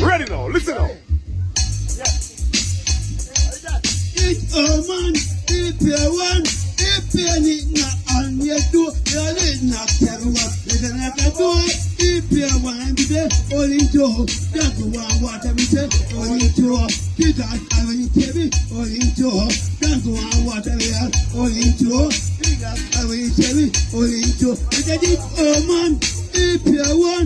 Ready now, listen now. It oh man, Ipia one, Ipia ni na anye do, ya ni na kerwa, ita na kato, Ipia one oníjó dàgbò àwọn àtẹ̀míṣẹ́ oníjó kíkà àròyìn tèmi oníjó dàgbò àwọn àtẹ̀míṣẹ́ oníjó kíkà àròyìn tèmi oníjó. ìdẹ́jú ọmọn ìpìlẹ̀ wọn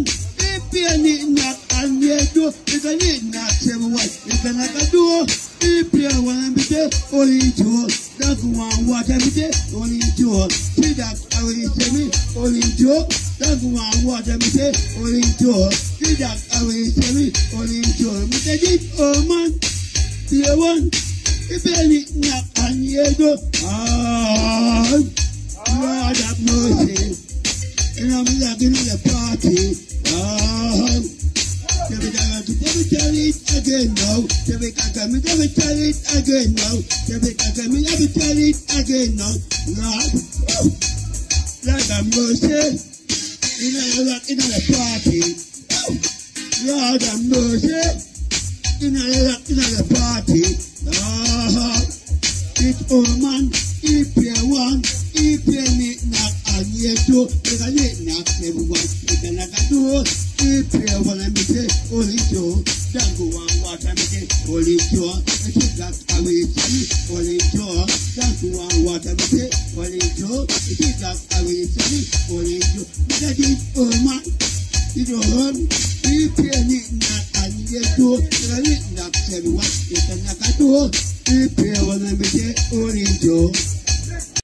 ìpìlẹ̀ ní ìnà àmì ẹjọ́ ìfẹ́ ní ìnà àṣẹwà ìfẹ́ náà kàdúró ìpìlẹ̀ wọn ẹ̀míṣẹ́ oníjó dàgbò àwọn àtẹ̀míṣẹ́ oníjó kíkà àròyìn tèmi oníjó dàgbò àwọn àtẹ̀míṣẹ́ oníjó. Wa wata bide, olinjo, kita awe tebi, olinjo, ita di oh man, Ipia one, Ipia ni na anye do, ah, Lord have mercy. And I'm looking at the party. Oh, let me tell it, let me tell it again now. Me tell me, let me tell it again now. Me tell me, let me tell it again now. Lord, oh, Lord have mercy. A lot in a party. Lord have mercy. In a in a party. Oh, it oh man, if you want, if you need not and you do, you can need not everyone. Can like a do, if you want to say, only Joe, don't go on what I'm saying, only Joe, I should not away see, only Joe, don't go on what I'm saying, only Joe, I should not away see, only two. Joe, that is oh man, you know, Yo